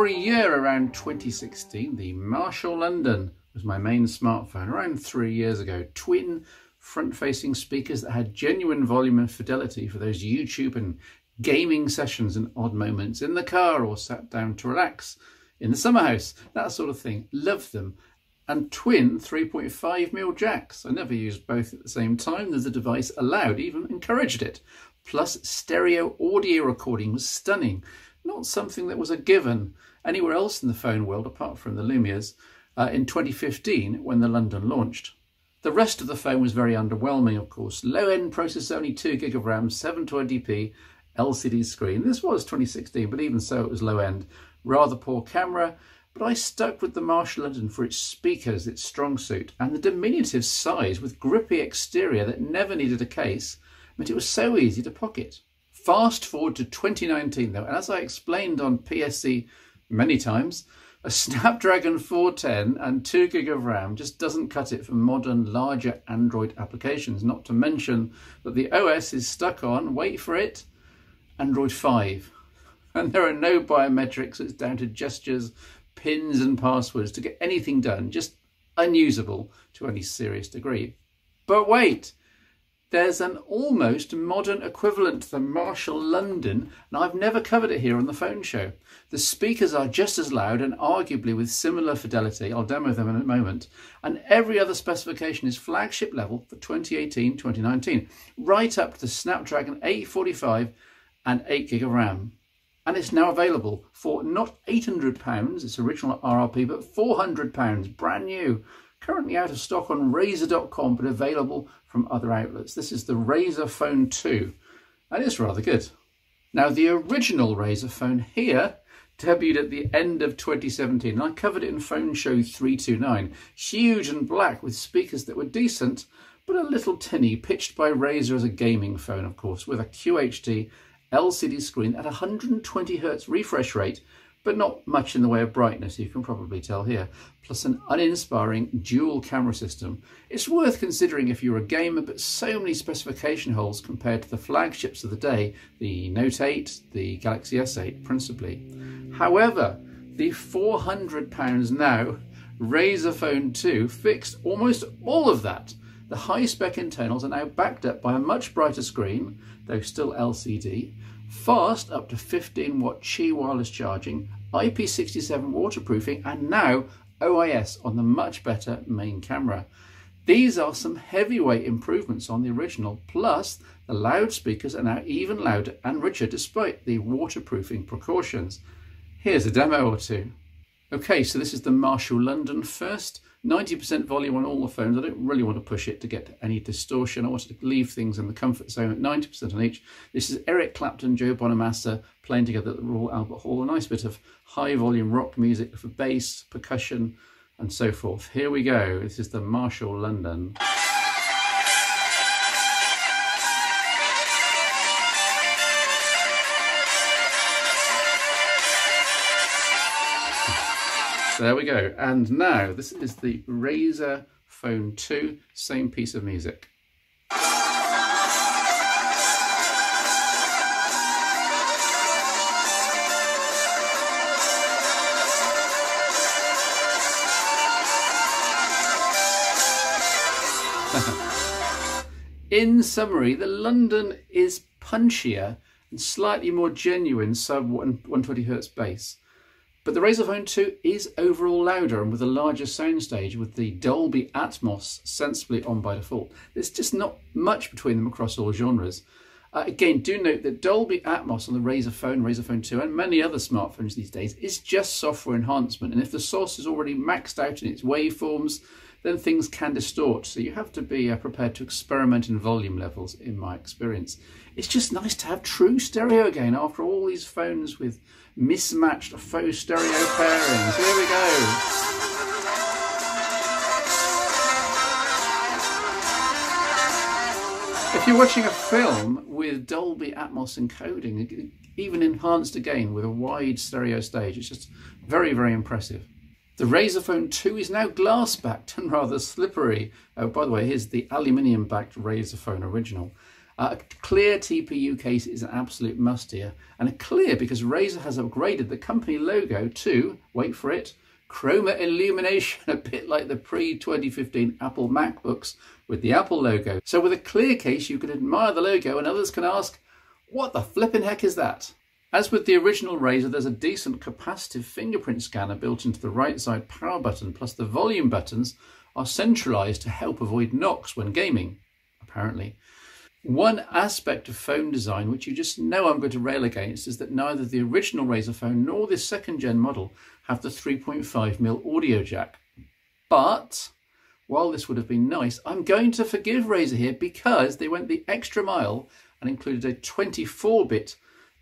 For a year around 2016, the Marshall London was my main smartphone around three years ago. Twin front-facing speakers that had genuine volume and fidelity for those YouTube and gaming sessions and odd moments in the car or sat down to relax in the summer house, that sort of thing. Loved them. And twin 3.5mm jacks. I never used both at the same time as the device allowed, even encouraged it. Plus stereo audio recording was stunning not something that was a given anywhere else in the phone world apart from the Lumias uh, in 2015 when the London launched. The rest of the phone was very underwhelming, of course. Low-end processor, only 2 gig of RAM, 720p, LCD screen. This was 2016, but even so, it was low-end. Rather poor camera, but I stuck with the Marshall London for its speakers, its strong suit, and the diminutive size with grippy exterior that never needed a case meant it was so easy to pocket. Fast forward to 2019 though, and as I explained on PSC many times, a Snapdragon 410 and 2 gig of RAM just doesn't cut it for modern, larger Android applications, not to mention that the OS is stuck on, wait for it, Android 5. And there are no biometrics, it's down to gestures, pins and passwords to get anything done, just unusable to any serious degree. But wait, there's an almost modern equivalent to the Marshall London, and I've never covered it here on the phone show. The speakers are just as loud and arguably with similar fidelity. I'll demo them in a moment. And every other specification is flagship level for 2018-2019, right up to the Snapdragon 845 and 8 gig of RAM. And it's now available for not £800, its original RRP, but £400, brand new currently out of stock on Razer.com but available from other outlets. This is the Razer Phone 2 and it's rather good. Now the original Razer phone here debuted at the end of 2017 and I covered it in Phone Show 329. Huge and black with speakers that were decent but a little tinny, pitched by Razer as a gaming phone of course with a QHD LCD screen at 120Hz refresh rate but not much in the way of brightness, you can probably tell here, plus an uninspiring dual camera system. It's worth considering if you're a gamer, but so many specification holes compared to the flagships of the day, the Note 8, the Galaxy S8 principally. However, the £400 now Razer Phone 2 fixed almost all of that. The high-spec internals are now backed up by a much brighter screen, though still LCD, fast up to 15 watt Qi wireless charging, IP67 waterproofing, and now OIS on the much better main camera. These are some heavyweight improvements on the original, plus the loudspeakers are now even louder and richer despite the waterproofing precautions. Here's a demo or two. Okay, so this is the Marshall London first. 90% volume on all the phones. I don't really want to push it to get any distortion. I wanted to leave things in the comfort zone at 90% on each. This is Eric Clapton, Joe Bonamassa playing together at the Royal Albert Hall. A nice bit of high volume rock music for bass, percussion, and so forth. Here we go. This is the Marshall London. There we go. And now this is the Razer Phone 2, same piece of music. In summary, the London is punchier and slightly more genuine sub 120Hz bass. But the Razer Phone 2 is overall louder and with a larger soundstage with the Dolby Atmos sensibly on by default. There's just not much between them across all genres. Uh, again, do note that Dolby Atmos on the Razer Phone, Razer Phone 2 and many other smartphones these days is just software enhancement. And if the source is already maxed out in its waveforms, then things can distort. So you have to be uh, prepared to experiment in volume levels, in my experience. It's just nice to have true stereo again after all these phones with mismatched faux stereo pairings. Here we go. If you're watching a film with Dolby Atmos encoding, even enhanced again with a wide stereo stage, it's just very, very impressive. The Razer Phone 2 is now glass backed and rather slippery. Oh, by the way, here's the aluminium backed Razer Phone original. Uh, a clear TPU case is an absolute must here, and a clear because Razer has upgraded the company logo to, wait for it, chroma illumination, a bit like the pre-2015 Apple MacBooks with the Apple logo. So with a clear case, you can admire the logo and others can ask, what the flipping heck is that? As with the original Razer, there's a decent capacitive fingerprint scanner built into the right side power button, plus the volume buttons are centralized to help avoid knocks when gaming, apparently. One aspect of phone design which you just know I'm going to rail against is that neither the original Razer phone nor this second gen model have the 3.5mm audio jack. But while this would have been nice, I'm going to forgive Razer here because they went the extra mile and included a 24-bit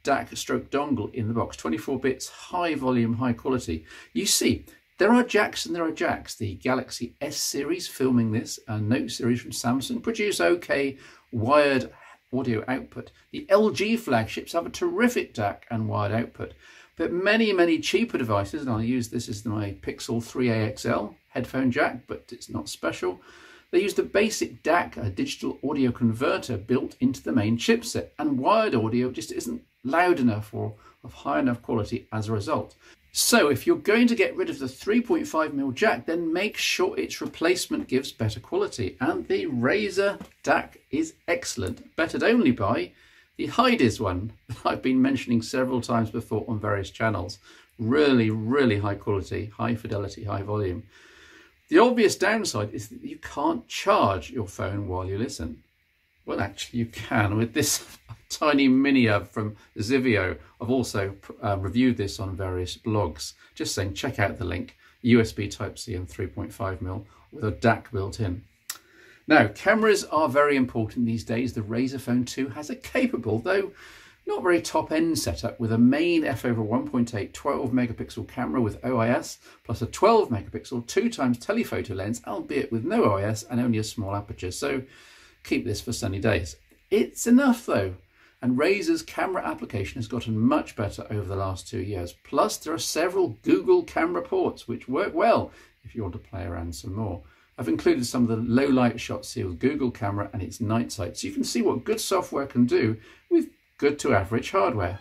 DAC stroke dongle in the box. 24 bits, high volume, high quality. You see, there are jacks and there are jacks. The Galaxy S series filming this and Note series from Samsung produce okay wired audio output. The LG flagships have a terrific DAC and wired output. But many, many cheaper devices, and I'll use this as my Pixel 3a XL headphone jack, but it's not special. They use the basic DAC, a digital audio converter built into the main chipset, and wired audio just isn't loud enough or of high enough quality as a result. So if you're going to get rid of the 3.5mm jack, then make sure its replacement gives better quality. And the Razer DAC is excellent, bettered only by the Hidizs one that I've been mentioning several times before on various channels. Really, really high quality, high fidelity, high volume. The obvious downside is that you can't charge your phone while you listen. Well, actually you can with this tiny mini hub from Zivio. I've also uh, reviewed this on various blogs. Just saying, check out the link. USB Type-C and 3.5mm with a DAC built in. Now, cameras are very important these days. The Razer Phone 2 has a capable, though not very top-end setup with a main f over 1.8 12 megapixel camera with OIS plus a 12 megapixel 2 times telephoto lens, albeit with no OIS and only a small aperture. So keep this for sunny days. It's enough though and Razer's camera application has gotten much better over the last two years. Plus, there are several Google camera ports which work well if you want to play around some more. I've included some of the low light shots here with Google camera and its night sight so you can see what good software can do with good to average hardware.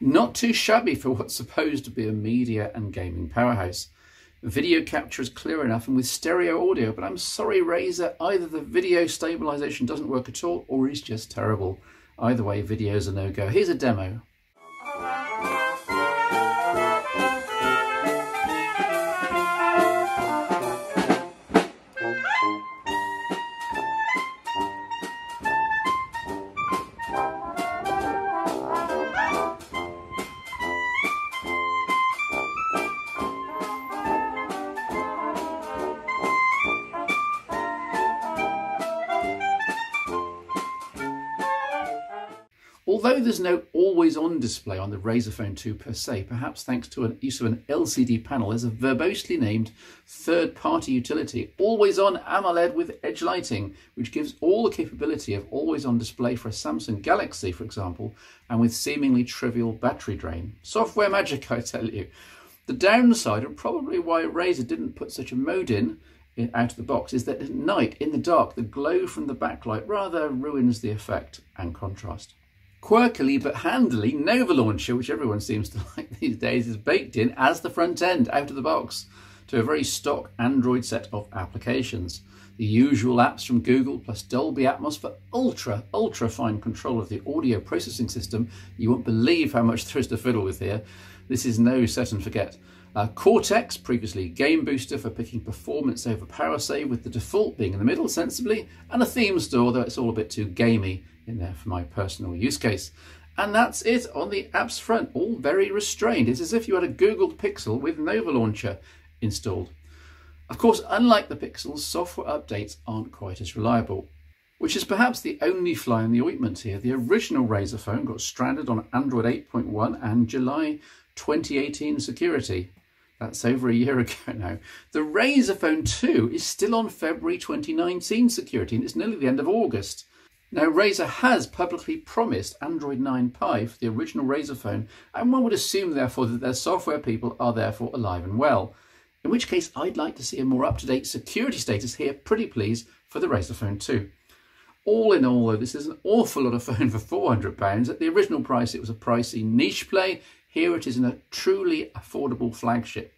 Not too shabby for what's supposed to be a media and gaming powerhouse. Video capture is clear enough and with stereo audio, but I'm sorry Razer, either the video stabilization doesn't work at all or is just terrible. Either way, video's a no-go. Here's a demo. Although there's no always-on display on the Razer Phone 2 per se, perhaps thanks to a use of an LCD panel, there's a verbosely named third-party utility, always-on AMOLED with edge lighting, which gives all the capability of always-on display for a Samsung Galaxy, for example, and with seemingly trivial battery drain. Software magic, I tell you. The downside, and probably why Razer didn't put such a mode in, out of the box is that at night, in the dark, the glow from the backlight rather ruins the effect and contrast. Quirkily but handily, Nova Launcher, which everyone seems to like these days, is baked in as the front end out of the box to a very stock Android set of applications. The usual apps from Google plus Dolby Atmos for ultra, ultra fine control of the audio processing system. You won't believe how much there is to fiddle with here. This is no set and forget. Uh, Cortex, previously Game Booster for picking performance over power save with the default being in the middle sensibly, and a theme store, though it's all a bit too gamey in there for my personal use case. And that's it on the apps front, all very restrained. It's as if you had a Google Pixel with Nova Launcher installed. Of course, unlike the Pixels, software updates aren't quite as reliable. which is perhaps the only fly in the ointment here. The original Razer phone got stranded on Android 8.1 and July 2018 security. That's over a year ago now. The Razer phone 2 is still on February 2019 security and it's nearly the end of August. Now, Razer has publicly promised Android 9 Pie for the original Razer phone, and one would assume, therefore, that their software people are therefore alive and well. In which case, I'd like to see a more up to date security status here, pretty please, for the Razer phone 2. All in all, though, this is an awful lot of phone for £400. At the original price, it was a pricey niche play. Here it is in a truly affordable flagship.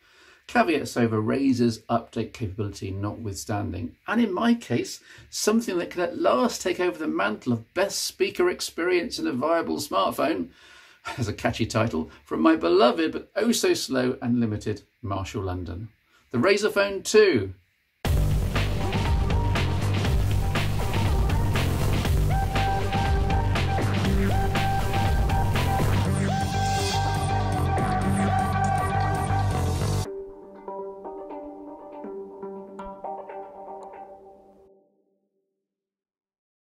Caveats over Razer's update capability notwithstanding, and in my case, something that can at last take over the mantle of best speaker experience in a viable smartphone, as a catchy title, from my beloved but oh so slow and limited Marshall London. The Razer Phone 2